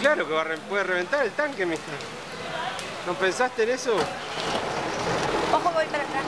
claro que va puede reventar el tanque, mija. ¿No pensaste en eso? Ojo, voy para atrás.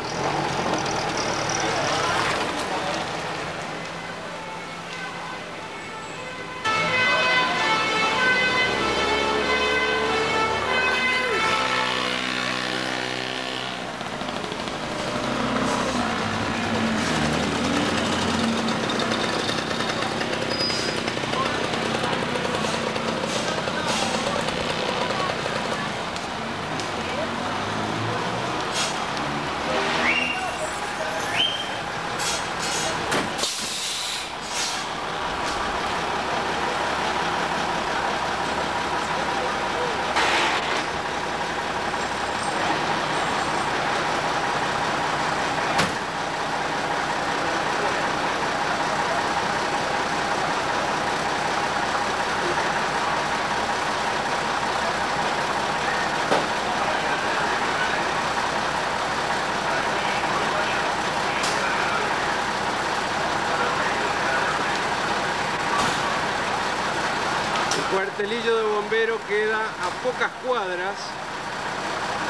El cuartelillo de bombero queda a pocas cuadras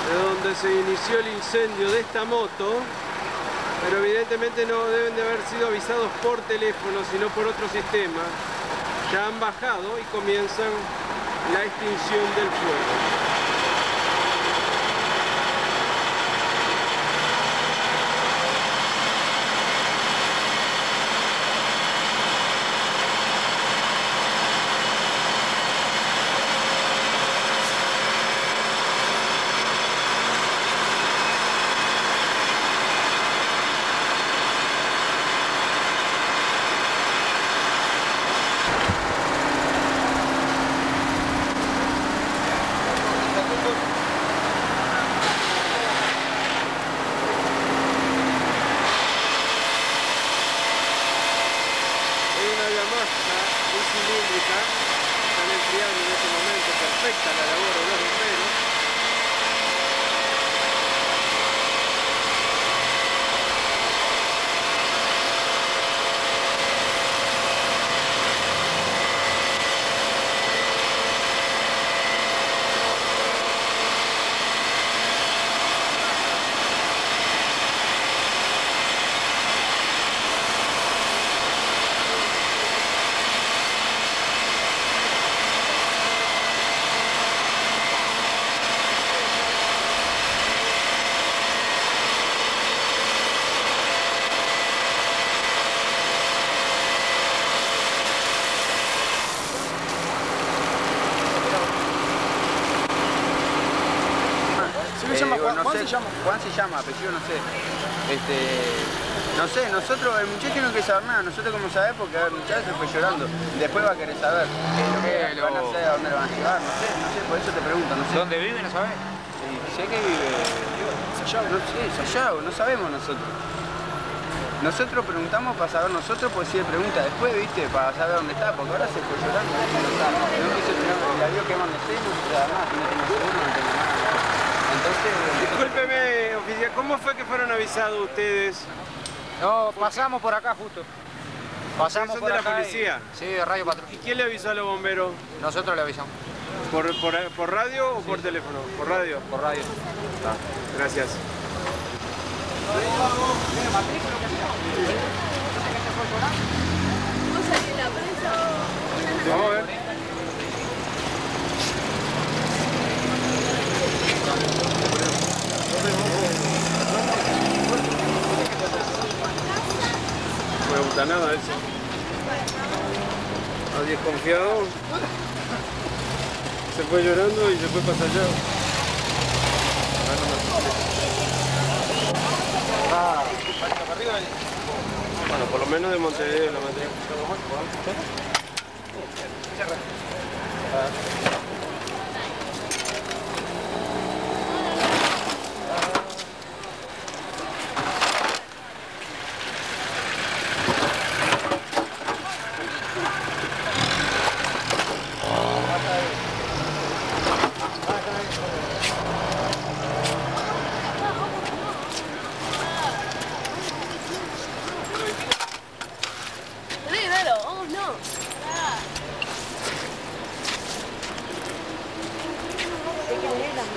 de donde se inició el incendio de esta moto, pero evidentemente no deben de haber sido avisados por teléfono, sino por otro sistema. Ya han bajado y comienzan la extinción del fuego. Perfecta la labor de los bomberos. ¿Se llama Juan? ¿Juan se llama? Juan se llama, apellido no sé. Este, no sé, nosotros, el muchacho no quiere saber nada, nosotros como saber porque el muchacho se fue llorando. Después va a querer saber es lo que van a hacer, a dónde lo van a llevar, no sé, no sé, por eso te pregunto, no sé. ¿Dónde vive, no sabés? Y sé que vive. No sé, Sayago, no sabemos nosotros. Nosotros preguntamos para saber nosotros, pues si él pregunta después, viste, para saber dónde está, porque ahora se fue llorando, no. No quiso tener, la vio quemándose, no se además, no tengo seguro, no tengo nada. Entonces, Discúlpeme, oficial, ¿cómo fue que fueron avisados ustedes? No, pasamos por acá justo. Pasamos ¿Son por de la acá y- policía? Sí, de Radio Patrulla. ¿Y quién le avisó a los bomberos? Nosotros le avisamos. ¿Por, por, por radio o por teléfono? Por radio. Por radio. Gracias. Vamos a ver. Gusta nada eso. Ha desconfiado. Se fue llorando y se fue para allá. Bueno, por lo menos de Montevideo la Estaba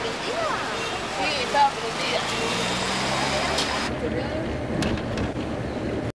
prendida? Sí, estaba prendida.